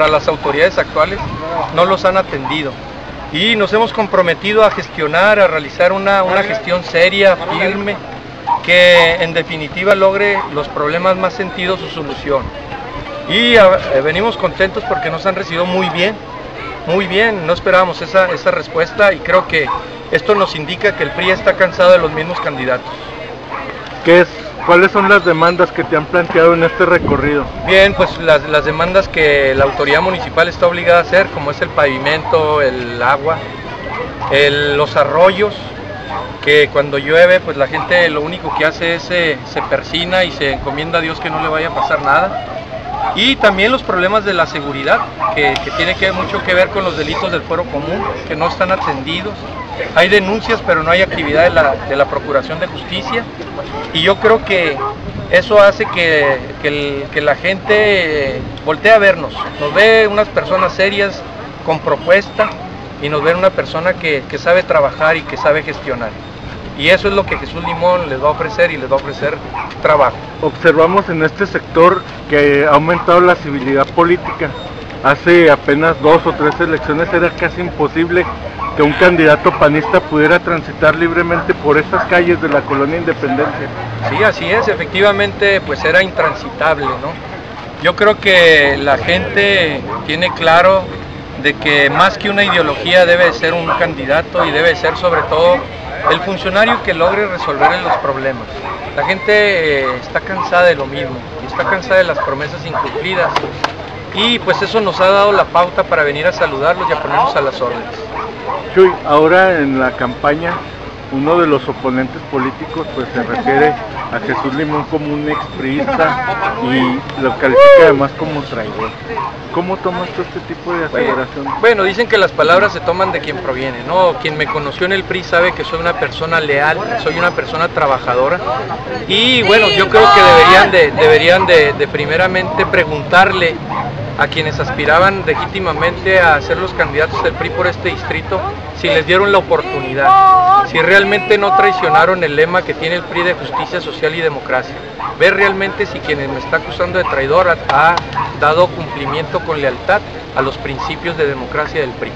Para las autoridades actuales no los han atendido y nos hemos comprometido a gestionar, a realizar una, una gestión seria, firme, que en definitiva logre los problemas más sentido su solución. Y eh, venimos contentos porque nos han recibido muy bien, muy bien, no esperábamos esa, esa respuesta y creo que esto nos indica que el PRI está cansado de los mismos candidatos. ¿Qué es, ¿Cuáles son las demandas que te han planteado en este recorrido? Bien, pues las, las demandas que la autoridad municipal está obligada a hacer, como es el pavimento, el agua, los arroyos, que cuando llueve, pues la gente lo único que hace es eh, se persina y se encomienda a Dios que no le vaya a pasar nada. Y también los problemas de la seguridad, que, tiene que mucho que ver con los delitos del fuero común, que no están atendidos. Hay denuncias, pero no hay actividad de la, de la Procuración de Justicia. Y yo creo que eso hace que, que la gente eh, voltee a vernos, nos ve unas personas serias, con propuesta, y nos ve una persona que, que sabe trabajar y que sabe gestionar. Y eso es lo que Jesús Limón les va a ofrecer y les va a ofrecer trabajo. Observamos en este sector que ha aumentado la civilidad política. Hace apenas dos o tres elecciones era casi imposible que un candidato panista pudiera transitar libremente por estas calles de la colonia Independencia. Sí, así es, efectivamente pues era intransitable, ¿no? Yo creo que la gente tiene claro de que más que una ideología debe de ser un candidato y debe de ser sobre todo el funcionario que logre resolver los problemas. La gente eh, está cansada de lo mismo, está cansada de las promesas incumplidas y pues eso nos ha dado la pauta para venir a saludarlos y a ponernos a las órdenes. Chuy, ahora en la campaña uno de los oponentes políticos pues se refiere a Jesús Limón como un expriista y lo califica además como traidor. ¿Cómo tomas tú este tipo de aseveración? Bueno, dicen que las palabras se toman de quien proviene, ¿no? Quien me conoció en el PRI sabe que soy una persona leal, soy una persona trabajadora y bueno, yo creo que deberían de, deberían de, de primeramente preguntarle a quienes aspiraban legítimamente a ser los candidatos del PRI por este distrito si les dieron la oportunidad, si realmente no traicionaron el lema que tiene el PRI de justicia social y democracia, ver realmente si quienes me está acusando de traidor ha, ha dado cumplimiento con lealtad a los principios de democracia del PRI.